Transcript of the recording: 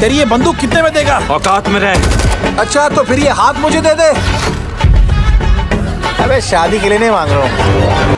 तेरी ये बंदूक कितने में देगा? औकात में रहे? अच्छा तो फिर ये हाथ मुझे दे दे। अबे शादी के लिए नहीं मांग रहा हूँ।